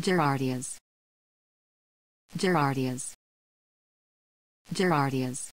Gerardias. Gerardias. Gerardias.